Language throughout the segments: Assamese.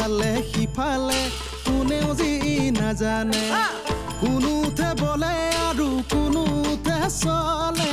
ইফালে সিফালে কোনেও যি নাজানে। কোনোতে বলে আৰু কোনোতে চলে।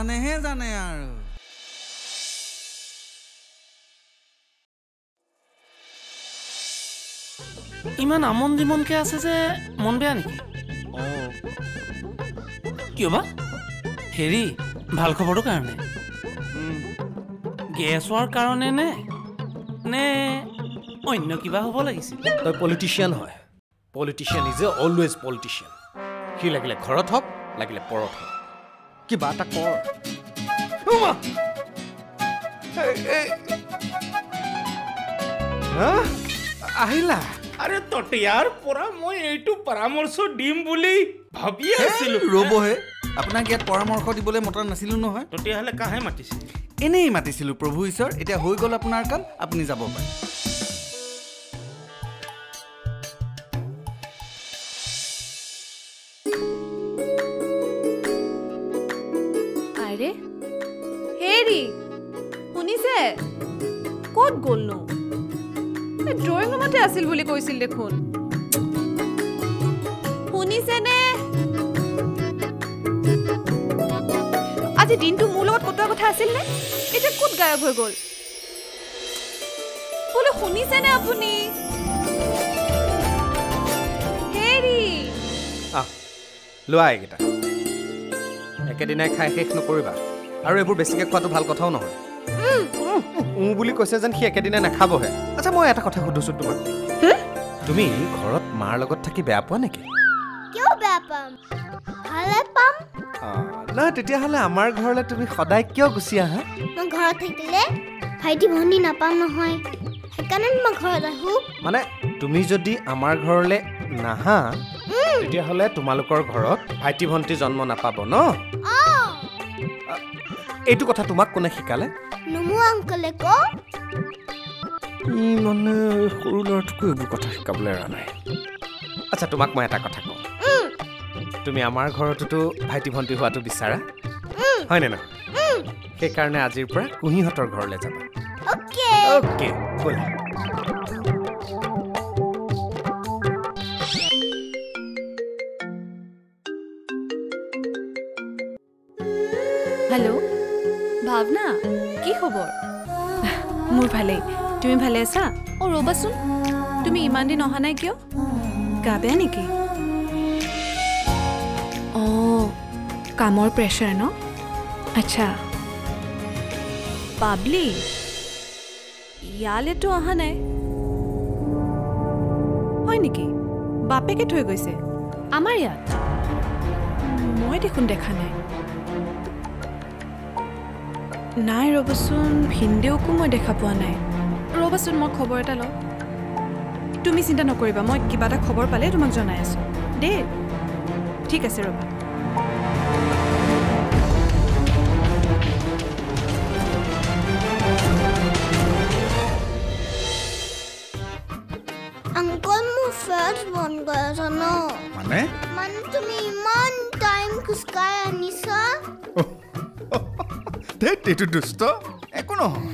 ভগৱানেহে জানে আৰু। ইমান আমন জিমনকে আছে যে মন বেয়া নেকি? কিয় বা? হেৰি ভাল খবৰটোৰ কাৰণে। গেছ হোৱাৰ কাৰণে নে? নে অন্য কিবা হ'ব লাগিছিল? তই পলিটিচিয়ান হয়। Politician is a always politician. সি লাগিলে ঘৰত হওক লাগিলে পৰত হওক। কিবা এটা কৰ? আহিলা আৰে ততিয়াৰ পৰা মই এইটো পৰামৰ্শ দিম বুলি ভাবিয়ে আছিলো ৰ'বহে আপোনাক ইয়াত পৰামৰ্শ দিবলৈ মতা নাছিলো নহয় তেতিয়াহ'লে কাহে মাতিছে এনেই মাতিছিলো প্ৰভু ঈশ্বৰ এতিয়া হৈ গ'ল আপোনাৰ কাম আপুনি যাব পাৰে আৰে হেৰি শুনিছে? ক'ত গ'লনো? ড্ৰয়িং ৰুমতে আছিল বুলি কৈছিল দেখোন। শুনিছেনে? আজি দিনটো মোৰ লগত কটোৱা কথা আছিল নে? এতিয়া ক'ত গায়ব হৈ গ'ল? বোলো শুনিছেনে আপুনি? লোৱা এইকেইটা। একেদিনাই খাই শেষ নকৰিবা। আৰু এইবোৰ বেছিকৈ খোৱাটো ভাল কথাও নহয়। উ বুলি কৈছে যেন সি একেদিনাই নাখাবহে। আচ্ছা মই এটা কথা সুধোচোন তোমাক। তুমি ঘৰত মাৰ লগত থাকি বেয়া পোৱা নেকি? কিয় বেয়া পাম? ভালে পাম। অঁ, নহয় তেতিয়াহ'লে আমাৰ ঘৰলৈ তুমি সদায় কিয় গুচি আহা? মই ঘৰত থাকিলে ভাইটি ভণ্টি নাপাম নহয়। সেইকাৰণে মই ঘৰত আহোঁ। মানে তুমি যদি আমাৰ ঘৰলৈ নাহা তেতিয়াহ'লে তোমালোকৰ ঘৰত ভাইটি ভণ্টি জন্ম নাপাব ন? এইটো কথা তোমাক কোনে শিকালে? নুমু আংকলে ক। ই মানে সৰু ল'ৰাটোকো এইবোৰ কথা শিকাবলৈ এৰা নাই। আচ্ছা তোমাক মই এটা কথা কওঁ। তুমি আমাৰ ঘৰতোতো ভাইটি ভণ্টি হোৱাটো বিচাৰা? হয়নে নহয়? সেইকাৰণে আজিৰ পৰা কুঁহিহঁতৰ ঘৰলৈ যাবা। অ'কে। অ'কে ব'লা। ভাৱনা কি খবৰ? মোৰ ভালেই। তুমি ভালে আছা? অঁ ৰ'বাচোন। তুমি ইমান দিন অহা নাই কিয়? গা বেয়া নেকি? অঁ কামৰ প্ৰেছাৰ ন? আচ্ছা। পাবলি ইয়ালেতো অহা নাই। হয় নেকি? বাপেকে থৈ গৈছে। আমাৰ ইয়াত। মই দেখোন দেখা নাই। নাই ৰ'বচোন ভিনদেউকো মই দেখা পোৱা নাই। ৰ'বাচোন মই খবৰ এটা লওঁ। তুমি চিন্তা নকৰিবা মই কিবা এটা খবৰ পালে তোমাক জনাই আছোঁ। দেই। ঠিক আছে ৰ'বা। আংকল মোৰ ফাৰ্ষ্ট বন গৈ আছ ন? মানে? মানে তুমি ইমান টাইম খোজকাঢ়ি আনিছা? ধেত এইটো দুষ্ট? একো নহয়।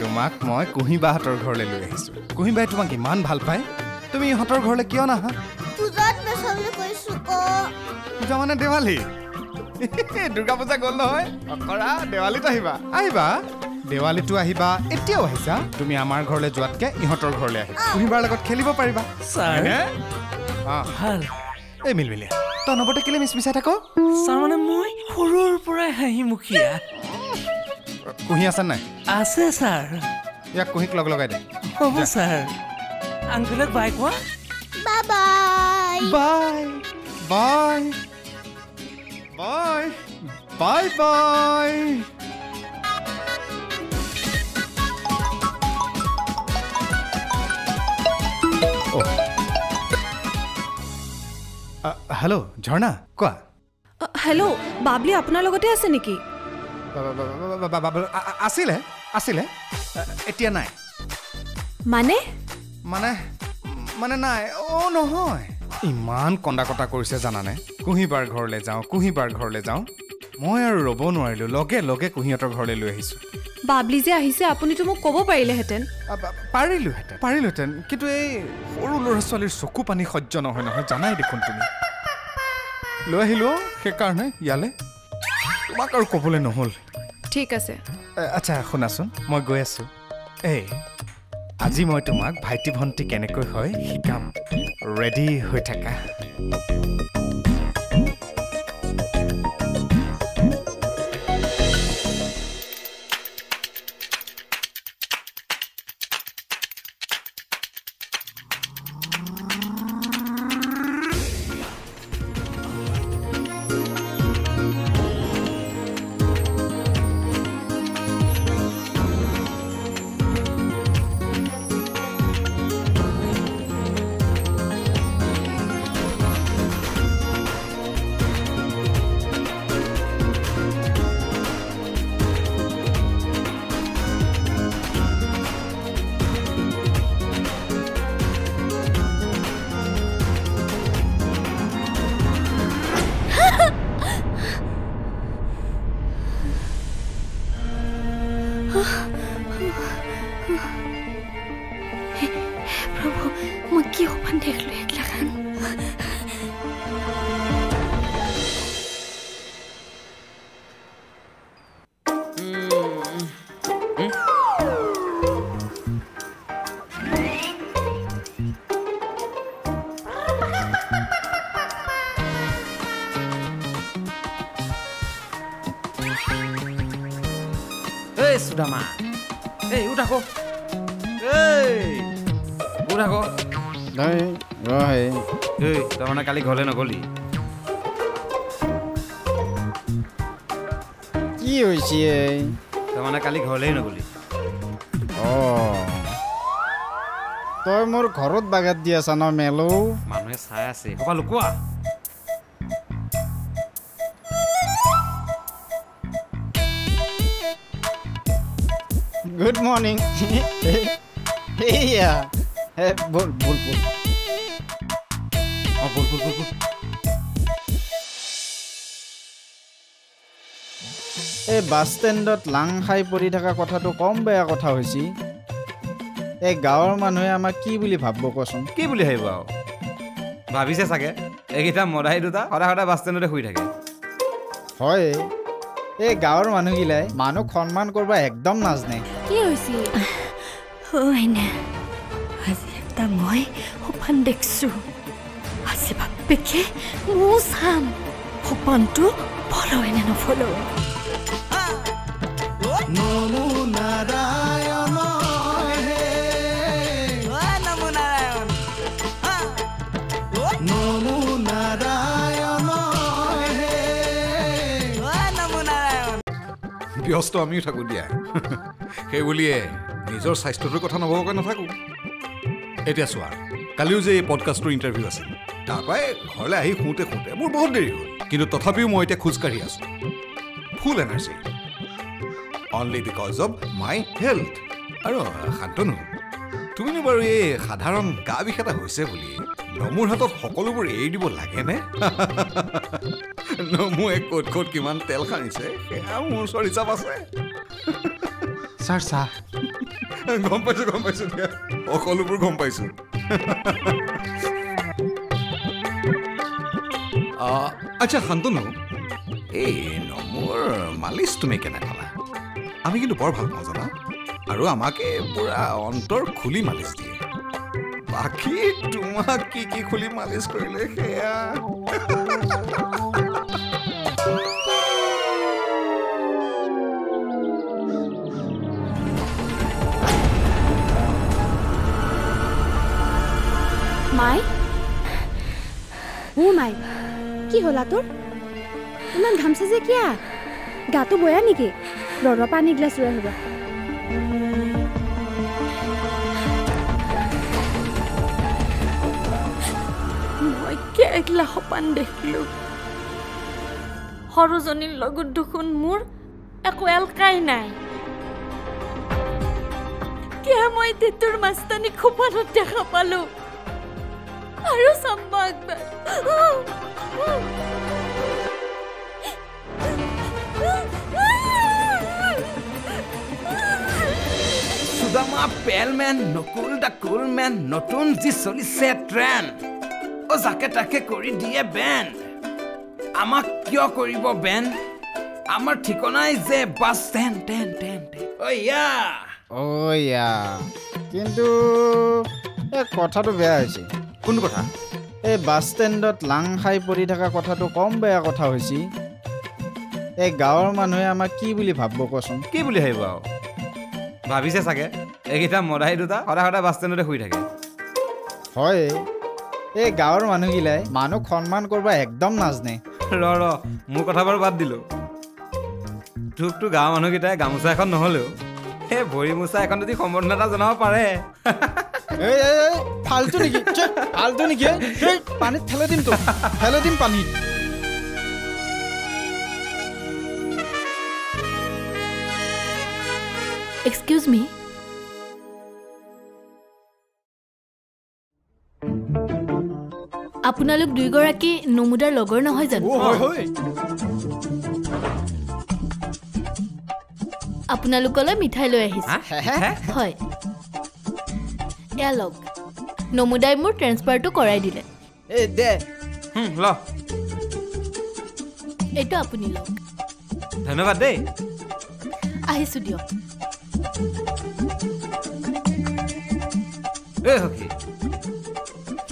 তোমাক মই কুঁহিবাহঁতৰ ঘৰলৈ লৈ আহিছোঁ। কুঁহিবাই তোমাক ইমান ভাল পায়। তুমি ইহঁতৰ ঘৰলৈ কিয় নাহা? পূজা মানে দেৱালী। দুৰ্গা পূজা গ'ল নহয়। অকৰা দেৱালীত আহিবা। আহিবা? দেৱালীতো আহিবা এতিয়াও আহিছা? তুমি আমাৰ ঘৰলৈ যোৱাতকে ইহঁতৰ ঘৰলৈ আহিবা। কুঁহিবাৰ লগত খেলিব পাৰিবা। এই মিলমিলিয়া। তই নৱতে কেলে মিচমিচাই থাক? ছাৰ মানে মই সৰুৰ পৰাই হাঁহিমুখীয়া। কুঁহি আছে নাই? আছে ছাৰ। ইয়াক কুঁহিক লগ লগাই দে। হ'ব ছাৰ। আংকুলক বাই কোৱা? Bye bye bye. Bye bye bye. Hello ঝৰ্ণা কোৱা? হেল্ল' বাবলি আপোনাৰ লগতে আছে নেকি? আছিলে আছিলে এতিয়া নাই। মানে? মানে মানে নাই অ' নহয়। ইমান কন্দা কটা কৰিছে জানানে? কুঁহিবাৰ ঘৰলৈ যাওঁ কুঁহিবাৰ ঘৰলৈ যাওঁ। মই আৰু ৰ'ব নোৱাৰিলোঁ লগে লগে কুঁহিহঁতৰ ঘৰলৈ লৈ আহিছোঁ। বাবলি যে আহিছে আপুনিতো মোক ক'ব পাৰিলেহেঁতেন। পাৰিলোহেঁতেন। পাৰিলোহেঁতেন কিন্তু এই সৰু ল'ৰা ছোৱালীৰ চকু পানী সহ্য নহয় নহয় জানাই দেখোন তুমি। লৈ আহিলোঁ সেইকাৰণে ইয়ালৈ। তোমাক আৰু ক'বলৈ নহ'ল। ঠিক আছে। আচ্ছা শুনাচোন মই গৈ আছোঁ। এই আজি মই তোমাক ভাইটি ভণ্টি কেনেকৈ হয় শিকাম। ৰেডি হৈ থাকা। এই সুদামা এই উঠ আকৌ এই উঠ আকৌ এই তাৰমানে কালি ঘৰলৈ নগলি কি হৈছে তাৰমানে কালি ঘৰলৈ নগলি অঁ তই মোৰ ঘৰত বাগাত দি আছা ন মেলো মানুহে চাই আছে ক'বা লুকোৱা গুড মৰ্ণিং সেয়া হে ব'ল ব'ল ব'ল অঁ বল বল বল এই বাছ ষ্টেণ্ডত লাং খাই পৰি থকা কথাটো কম বেয়া কথা হৈছে। এই গাঁৱৰ মানুহে আমাক কি বুলি ভাবিব কচোন কি বুলি ভাবিব আৰু? ভাবিছে চাগে। এইকেইটা মদাহী দুটা সদায় সদায় বাছ ষ্টেণ্ডতে শুই থাকে। হয়। এই গাঁৱৰ মানুহগিলাই মানুহক সন্মান কৰিব একদম নাজানে। কি হৈছে? হয়নে আজি এটা মই সপোন দেখিছো। আজি বাপেকে মোৰ চাম। সপোনটো ফল' নে নফল' নমো নাৰায়ণ নমো নাৰায়ণ। ব্যস্ত আমিও থাকোঁ দিয়া। সেই বুলিয়ে নিজৰ স্বাস্থ্যটোৰ কথা নভবাকৈ নাথাকোঁ। এতিয়া চোৱা কালিও যে এই পডকাষ্টটোৰ ইণ্টাৰভিউ আছিল তাৰ পৰাই ঘৰলৈ আহি শুওঁতে শুওঁতে মোৰ বহুত দেৰি হ'ল। কিন্তু তথাপিও মই এতিয়া খোজকাঢ়ি আছোঁ। Full energy only because of my health আৰু শান্তনু তুমিনো বাৰু এই সাধাৰণ গা বিষ এটা হৈছে বুলি নমুৰ হাতত সকলোবোৰ এৰি দিব লাগেনে? নমুৱে ক'ত ক'ত কিমান তেল সানিছে সেয়া মোৰ ওচৰত হিচাপ আছে। ছাৰ চাহ গম পাইছো গম পাইছো দিয়া। সকলোবোৰ গম পাইছো। আচ্ছা শান্তনু এই নমুৰ মালিচ তুমি কেনে পালা? আমি কিন্তু বৰ ভাল পাওঁ জানা। আৰু আমাকে পুৰা অন্তৰ খুলি মালিচ দিয়ে। বাকী তোমাক কি কি খুলি মালিচ কৰিলে সেয়া? মাই? ও মাই কি হ'লা তোৰ? ইমান ঘামছে যে কিয়া? গাটো বয়া নেকি? ৰৰ পানী আহিবা। মই কেইগিলা সপান দেখিলোঁ? সৰুজনীৰ লগত দেখোন মোৰ একো এলকাই নাই। কিয় মই তেতুৰ মাস্তানী খোপানত দেখা পালো? আৰু একবাৰ সুদামা পেলমেন নকুল দা কুল মেন নতুন যি চলিছে ট্ৰেণ্ড অ' যাকে তাকে কৰি দিয়ে বেন আমাক কিয় কৰিব বেন আমাৰ ঠিকনাই যে বাছ টেন টেন টেন অ' অয়া কিন্তু এই কথাটো বেয়া হৈছে কোনটো কথা? এই বাছ ষ্টেণ্ডত লাং খাই পৰি থকা কথাটো কম বেয়া কথা হৈছে। এই গাঁৱৰ মানুহে আমাক কি বুলি ভাবিব কচোন কি বুলি ভাবিব আৰু? ভাবিছে চাগে। এইকেইটা মদাহী দুটা সদায় সদায় বাছ ষ্টেণ্ডতে শুই থাকে। হয়। এই গাঁৱৰ মানুহগিলাই মানুহক সন্মান কৰিব একদম নাজানে। ৰ ৰ মোৰ কথা বাৰু বাদ দিলোঁ। তোকতো গাঁৱৰ মানুহকেইটাই গামোচা এখন নহ'লেও সেই ভৰি মোচা এখন যদি সম্বৰ্ধনা এটা জনাব পাৰে। ফাল্টু নেকি? ফাল্টু নেকি? পানীত ঠেলাই দিম তো ঠেলাই দিম পানীত এক্সকিউজ মি আপোনালোক দুয়োগৰাকী নমুদাৰ লগৰ নহয় জানো? আপোনালোকলৈ মিঠাই লৈ আহিছোঁ। হয়। এয়া লওক নমুদাই মোৰ ট্ৰেন্সফাৰটো কৰাই দিলে। এই দে। হুম, ল। এইটো আপুনি লওক। ধন্যবাদ দেই। আহিছোঁ দিয়ক।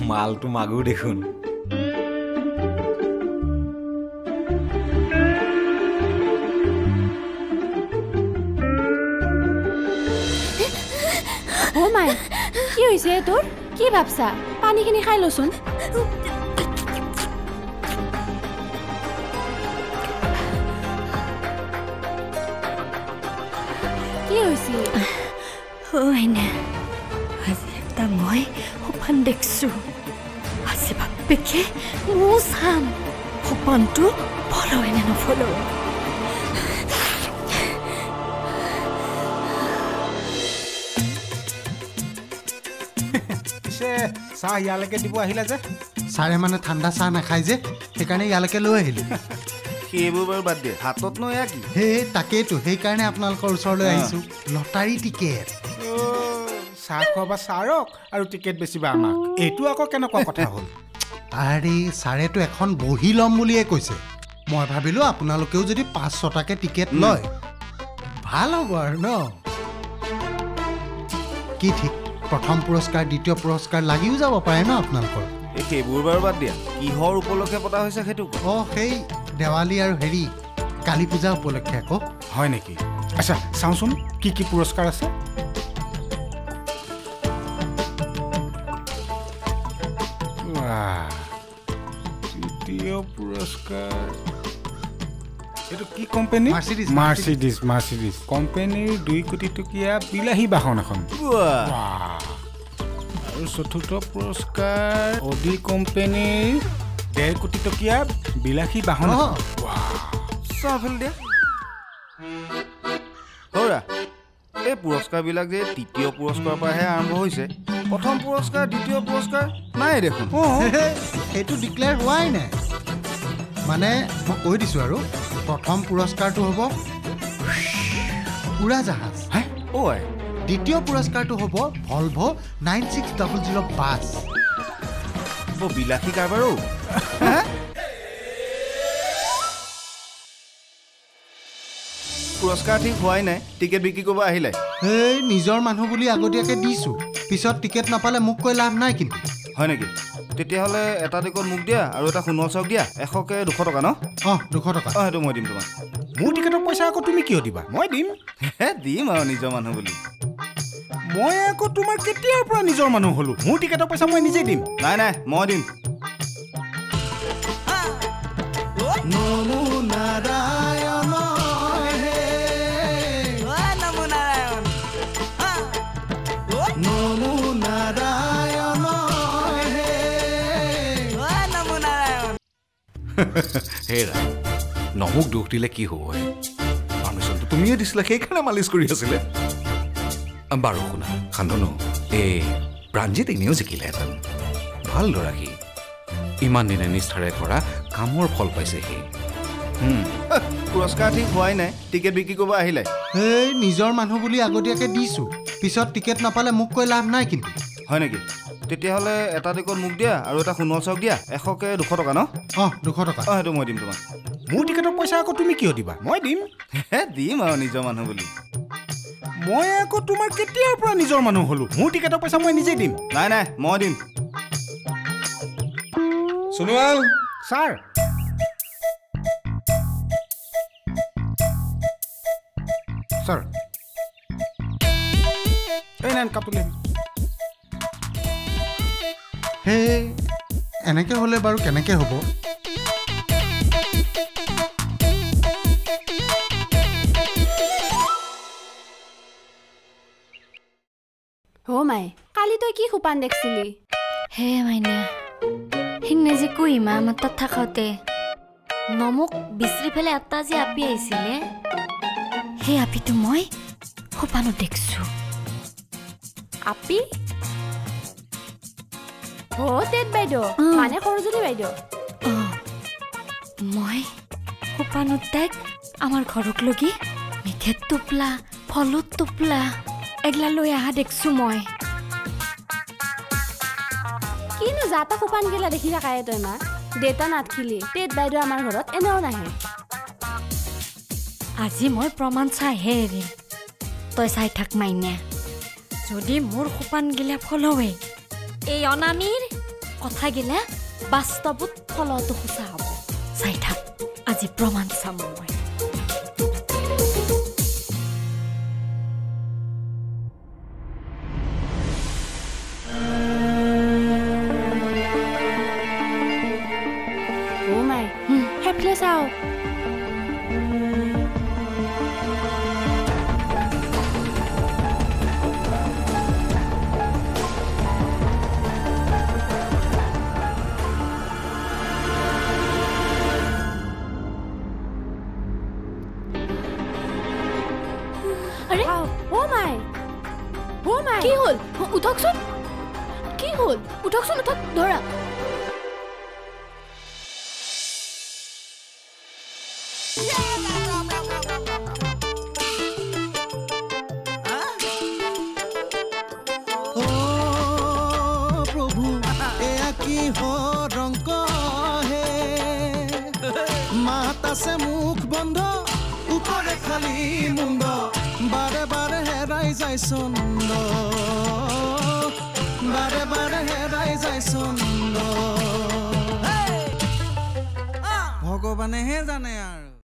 মালটো মাগুৰ দেখোন। হৈছে তোৰ? কি ভাবছা? পানীখিনি খাই লচোন। কি হৈছে? না আজি এটা মই সপোন দেখিছোঁ। আজি বাপেকে মোৰ চাম। সপোনটো ফলয় নে নফলয় চাহ ইয়ালৈকে দিব আহিলে যে ছাৰে মানে ঠাণ্ডা চাহ নাখায় যে সেইকাৰণে ইয়ালৈকে লৈ আহিলোঁ সেইবোৰ বাৰু বাদ দিয়ে হাততনো এয়া কি সেই তাকেইতো সেইকাৰণে আপোনালোকৰ ওচৰলৈ আহিছোঁ লটাৰী টিকেট চাহ খোৱাবা ছাৰক আৰু টিকেট বেচিবা আমাক এইটো আকৌ কেনেকুৱা কথা হ'ল আৰে ছাৰেতো এখন বহি ল'ম বুলিয়ে কৈছে মই ভাবিলোঁ আপোনালোকেও যদি পাঁচ ছটাকৈ টিকেট লয়। ভাল হ'ব আৰু ন কি ঠিক? প্ৰথম পুৰস্কাৰ দ্বিতীয় পুৰস্কাৰ লাগিও যাব পাৰে ন আপোনালোকৰ? এই সেইবোৰ বাৰু বাদ দিয়া। কিহৰ উপলক্ষে পতা হৈছে সেইটো। অঁ সেই দেৱালী আৰু হেৰি কালী পূজা উপলক্ষে আকৌ। হয় নেকি? আচ্ছা চাওঁচোন কি কি পুৰস্কাৰ আছে? তৃতীয় পুৰস্কাৰ। এইটো কি কোম্পানী Mercedes, মাৰ্চিডিজ মাৰ্চিডিজ কোম্পানীৰ দুই কোটি টকীয়া বিলাহী বাহন এখন। আৰু চতুৰ্থ পুৰস্কাৰ অডি কোম্পানীৰ ডেৰ কোটি টকীয়া বিলাসী বাহন হৌৰা এই পুৰস্কাৰবিলাক যে তৃতীয় পুৰস্কাৰৰ পৰাহে আৰম্ভ হৈছে প্ৰথম পুৰস্কাৰ দ্বিতীয় পুৰস্কাৰ নাই দেখোন। সেইটো ডিক্লেয়াৰ হোৱাই নাই। মানে মই কৈ দিছোঁ আৰু প্ৰথম পুৰস্কাৰটো হ'ব উৰাজাহাজ। আই দ্বিতীয় পুৰস্কাৰটো হ'ব Volvo' nine six double zero' bus বৰ বিলাসী কাৰবাৰো? পুৰস্কাৰ ঠিক হোৱাই নাই টিকেট বিক্ৰী কৰিব আহিলে। এই নিজৰ মানুহ বুলি আগতীয়াকৈ দিছোঁ। পিছত টিকেট নাপালে মোক কৈ লাভ নাই কিন্তু। হয় নেকি? তেতিয়াহ'লে এটা টিকট মোক দিয়া আৰু এটা সোণৰ চাওক দিয়া। এশকে দুশ টকা ন? অঁ দুশ টকা। অঁ সেইটো মই দিম তোমাক। মোৰ টিকেটৰ পইচা আকৌ তুমি কিয় দিবা? মই দিম। হে দিম আৰু নিজৰ মানুহ বুলি। মই আকৌ তোমাৰ কেতিয়াৰ পৰা নিজৰ মানুহ হ'লো? মোৰ টিকেটৰ পইচা মই নিজেই দিম। নাই নাই মই দিম। হেৰা নমুক দুখ দিলে কি হ'ব হে? পাৰ্মিশ্যনটো তুমিয়ে দিছিলা সেইকাৰণে মালিচ কৰি আছিলে। বাৰু শুনা শান্তনু এই প্ৰাঞ্জিত এনেও জিকিলেহেঁতেন। ভাল ল'ৰা সি। ইমান দিনে নিষ্ঠাৰে কৰা কামৰ ফল পাইছে সি। পুৰস্কাৰ ঠিক হোৱাই নাই টিকেট বিক্ৰী কৰিব আহিলে। এই নিজৰ মানুহ বুলি আগতীয়াকৈ দিছোঁ। পিছত টিকেট নাপালে মোক কৈ লাভ নাই কিন্তু। হয় নেকি? তেতিয়াহ'লে এটা টিকট মোক দিয়া আৰু এটা সোণোৱাল চাওক দিয়া। এশকে দুশ টকা ন? অঁ দুশ টকা। অঁ সেইটো মই দিম তোমাক। মোৰ টিকেটৰ পইচা আকৌ তুমি কিয় দিবা? মই দিম। হে দিম আৰু নিজৰ মানুহ বুলি। মই আকৌ তোমাৰ কেতিয়াৰ পৰা নিজৰ মানুহ হ'লো? মোৰ টিকেটৰ পইচা মই নিজেই দিম। নাই নাই মই দিম। সোণোৱাল। ছাৰ। ছাৰ। এই নাই কাপোৰ লৈ সেই এনেকৈ হ'লে বাৰু কেনেকৈ হ'ব? অ মাই কালি তই কি সোপান দেখছিলি? হে মাইনা সিদিনা যে কুহিমা আমাৰ তাত থাকোঁতে নমুক বিচাৰি পেলাই এটা যে আপি আহিছিলে সেই আপিটো মই সোপানত দেখিছোঁ। আপি? অ তেত বাইদেউ মানে সৰজনী বাইদেউ। মই সোপানত তাইক আমাৰ ঘৰক লগি মিঠেত টোপলা ফলত টোপলা এগলা লৈ অহা দেখিছোঁ মই। কিনো যাতা সোপান গেলা দেখি থাকায়ে তই মা। দেউতা নাথখিলি তেত বাইদেউ আমাৰ ঘৰত এনেও নাহে। আজি মই প্ৰমাণ চাইহে এৰিম তই চাই থাক মাইনা। যদি মোৰ সোপান গিলা ফলৱে। এই অনামীৰ কথাগিলা বাস্তৱত ফলতো সঁচা হ'ব। চাই থাক আজি প্ৰমাণ চাম মই। বাৰে বাৰে হেৰাই যায় ভগৱানেহে জানে